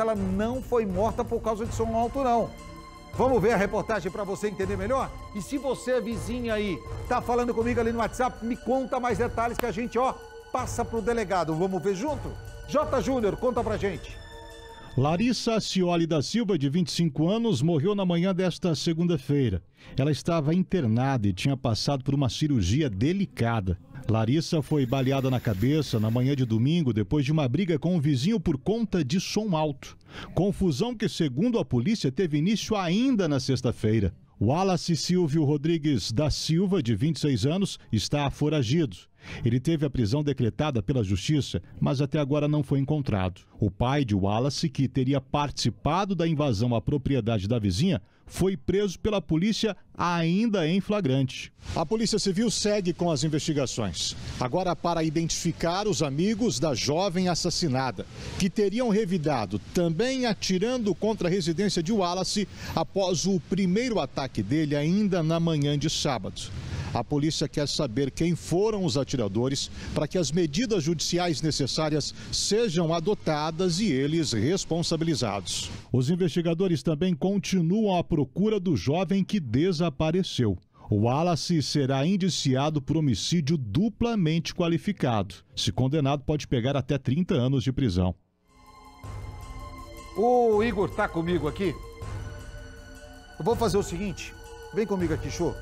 ela não foi morta por causa de som alto, não. Vamos ver a reportagem para você entender melhor? E se você, vizinha aí, tá falando comigo ali no WhatsApp, me conta mais detalhes que a gente, ó, passa pro delegado. Vamos ver junto? J. Júnior, conta pra gente. Larissa Cioli da Silva, de 25 anos, morreu na manhã desta segunda-feira. Ela estava internada e tinha passado por uma cirurgia delicada. Larissa foi baleada na cabeça na manhã de domingo depois de uma briga com um vizinho por conta de som alto. Confusão que, segundo a polícia, teve início ainda na sexta-feira. Wallace Silvio Rodrigues da Silva, de 26 anos, está foragido. Ele teve a prisão decretada pela Justiça, mas até agora não foi encontrado. O pai de Wallace, que teria participado da invasão à propriedade da vizinha, foi preso pela polícia ainda em flagrante. A Polícia Civil segue com as investigações. Agora, para identificar os amigos da jovem assassinada, que teriam revidado também atirando contra a residência de Wallace após o primeiro ataque dele ainda na manhã de sábado. A polícia quer saber quem foram os atiradores para que as medidas judiciais necessárias sejam adotadas e eles responsabilizados. Os investigadores também continuam à procura do jovem que desapareceu. O Wallace será indiciado por homicídio duplamente qualificado. Se condenado, pode pegar até 30 anos de prisão. O Igor tá comigo aqui. Eu vou fazer o seguinte. Vem comigo aqui, show.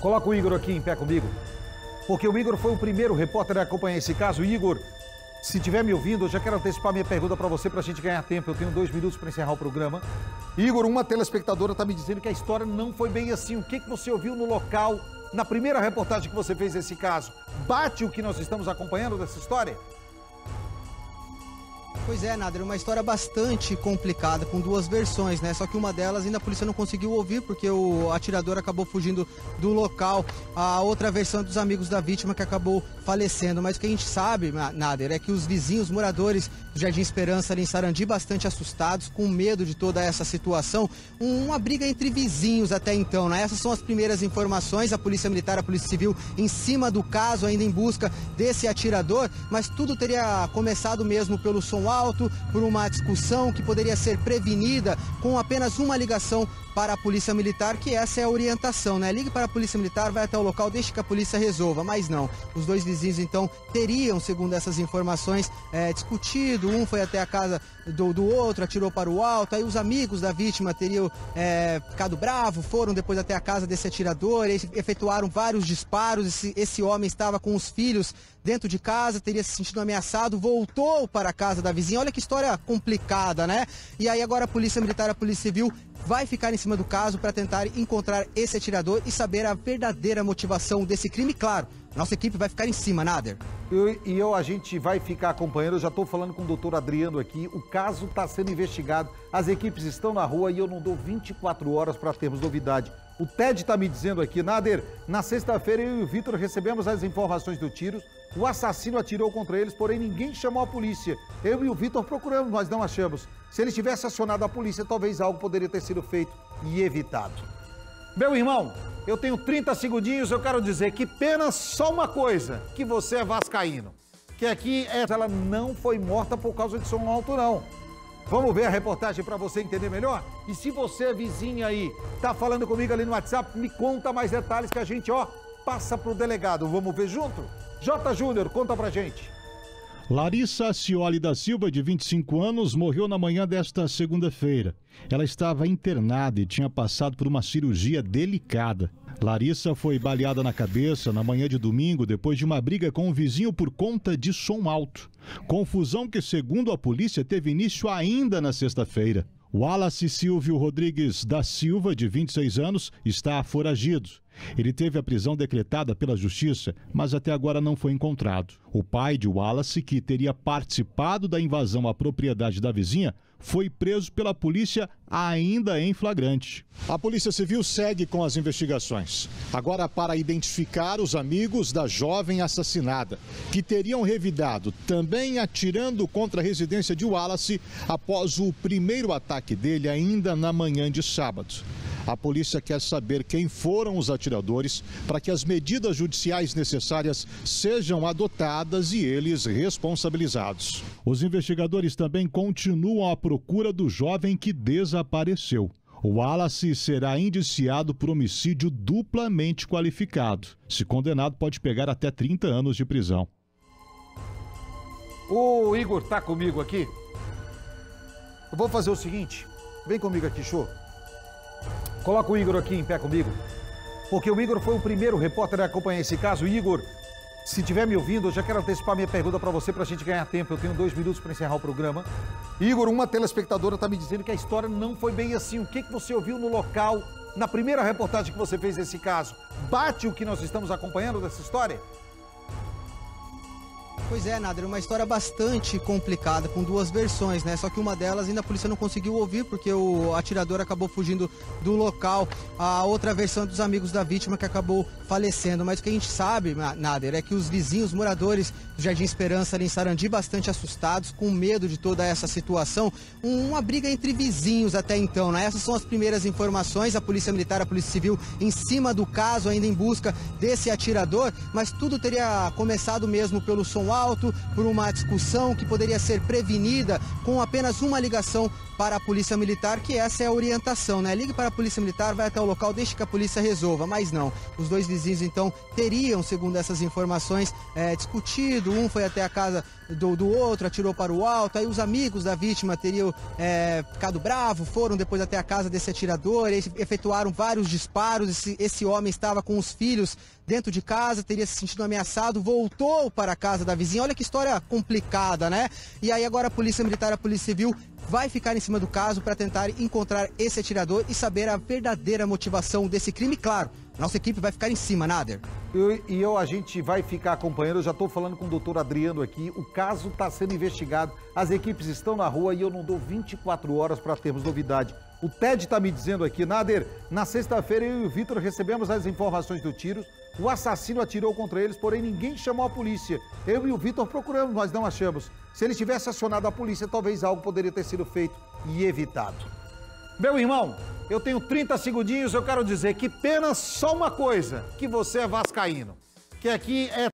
Coloca o Igor aqui em pé comigo. Porque o Igor foi o primeiro repórter a acompanhar esse caso. Igor, se estiver me ouvindo, eu já quero antecipar minha pergunta para você para a gente ganhar tempo. Eu tenho dois minutos para encerrar o programa. Igor, uma telespectadora está me dizendo que a história não foi bem assim. O que, que você ouviu no local, na primeira reportagem que você fez desse caso? Bate o que nós estamos acompanhando dessa história? Pois é, Nader, uma história bastante complicada, com duas versões, né? Só que uma delas ainda a polícia não conseguiu ouvir, porque o atirador acabou fugindo do local. A outra versão dos amigos da vítima que acabou falecendo. Mas o que a gente sabe, Nader, é que os vizinhos moradores do Jardim Esperança ali em Sarandi bastante assustados, com medo de toda essa situação. Uma briga entre vizinhos até então, né? Essas são as primeiras informações. A Polícia Militar, a Polícia Civil em cima do caso, ainda em busca desse atirador, mas tudo teria começado mesmo pelo som por uma discussão que poderia ser prevenida com apenas uma ligação para a Polícia Militar, que essa é a orientação, né? Ligue para a Polícia Militar, vai até o local, deixe que a polícia resolva. Mas não, os dois vizinhos então teriam, segundo essas informações, é, discutido. Um foi até a casa do, do outro, atirou para o alto. Aí os amigos da vítima teriam é, ficado bravos, foram depois até a casa desse atirador, efetuaram vários disparos. Esse, esse homem estava com os filhos dentro de casa, teria se sentido ameaçado, voltou para a casa da vizinha. Olha que história complicada, né? E aí agora a Polícia Militar, a Polícia Civil vai ficar em cima do caso para tentar encontrar esse atirador e saber a verdadeira motivação desse crime. Claro, nossa equipe vai ficar em cima, Nader. Eu, e eu, a gente vai ficar acompanhando. Eu já estou falando com o doutor Adriano aqui. O caso está sendo investigado. As equipes estão na rua e eu não dou 24 horas para termos novidade. O Ted está me dizendo aqui, Nader, na sexta-feira eu e o Vitor recebemos as informações do tiro. O assassino atirou contra eles, porém ninguém chamou a polícia. Eu e o Vitor procuramos, mas não achamos. Se ele tivesse acionado a polícia, talvez algo poderia ter sido feito e evitado. Meu irmão, eu tenho 30 segundinhos, eu quero dizer que pena só uma coisa, que você é vascaíno. Que aqui ela não foi morta por causa de som alto, não. Vamos ver a reportagem para você entender melhor? E se você, vizinha aí, tá falando comigo ali no WhatsApp, me conta mais detalhes que a gente, ó, passa pro delegado. Vamos ver junto? J. Júnior, conta pra gente. Larissa Cioli da Silva, de 25 anos, morreu na manhã desta segunda-feira. Ela estava internada e tinha passado por uma cirurgia delicada. Larissa foi baleada na cabeça na manhã de domingo depois de uma briga com um vizinho por conta de som alto. Confusão que, segundo a polícia, teve início ainda na sexta-feira. Wallace Silvio Rodrigues da Silva, de 26 anos, está foragido. Ele teve a prisão decretada pela Justiça, mas até agora não foi encontrado. O pai de Wallace, que teria participado da invasão à propriedade da vizinha, foi preso pela polícia ainda em flagrante. A Polícia Civil segue com as investigações. Agora, para identificar os amigos da jovem assassinada, que teriam revidado também atirando contra a residência de Wallace após o primeiro ataque dele ainda na manhã de sábado. A polícia quer saber quem foram os atiradores para que as medidas judiciais necessárias sejam adotadas e eles responsabilizados. Os investigadores também continuam à procura do jovem que desapareceu. O Wallace será indiciado por homicídio duplamente qualificado. Se condenado, pode pegar até 30 anos de prisão. O Igor tá comigo aqui. Eu vou fazer o seguinte. Vem comigo aqui, show. Coloca o Igor aqui em pé comigo. Porque o Igor foi o primeiro repórter a acompanhar esse caso. Igor, se estiver me ouvindo, eu já quero antecipar minha pergunta para você para a gente ganhar tempo. Eu tenho dois minutos para encerrar o programa. Igor, uma telespectadora está me dizendo que a história não foi bem assim. O que, que você ouviu no local, na primeira reportagem que você fez desse caso? Bate o que nós estamos acompanhando dessa história? Pois é, Nader, uma história bastante complicada, com duas versões, né? Só que uma delas ainda a polícia não conseguiu ouvir, porque o atirador acabou fugindo do local. A outra versão dos amigos da vítima que acabou falecendo. Mas o que a gente sabe, Nader, é que os vizinhos moradores do Jardim Esperança ali em Sarandi, bastante assustados, com medo de toda essa situação. Uma briga entre vizinhos até então, né? Essas são as primeiras informações. A Polícia Militar, a Polícia Civil em cima do caso, ainda em busca desse atirador, mas tudo teria começado mesmo pelo som alto alto por uma discussão que poderia ser prevenida com apenas uma ligação para a Polícia Militar, que essa é a orientação, né? Ligue para a Polícia Militar, vai até o local, deixe que a polícia resolva. Mas não, os dois vizinhos então teriam, segundo essas informações, é, discutido. Um foi até a casa do, do, outro, atirou para o alto. Aí os amigos da vítima teriam é, ficado bravos, foram depois até a casa desse atirador, eles efetuaram vários disparos. Esse, esse homem estava com os filhos dentro de casa, teria se sentido ameaçado, voltou para a casa da vizinha. Olha que história complicada, né? E aí agora a Polícia Militar, a Polícia Civil vai ficar em cima do caso para tentar encontrar esse atirador e saber a verdadeira motivação desse crime. Claro, nossa equipe vai ficar em cima, Nader. Eu, e eu, a gente vai ficar acompanhando. Eu já estou falando com o doutor Adriano aqui. O caso está sendo investigado. As equipes estão na rua e eu não dou 24 horas para termos novidade. O Ted está me dizendo aqui, Nader, na sexta-feira eu e o Vitor recebemos as informações do tiro. O assassino atirou contra eles, porém ninguém chamou a polícia. Eu e o Vitor procuramos, mas não achamos. Se ele tivesse acionado a polícia, talvez algo poderia ter sido feito e evitado. Meu irmão, eu tenho 30 segundinhos, eu quero dizer que pena só uma coisa, que você é vascaíno. Que aqui é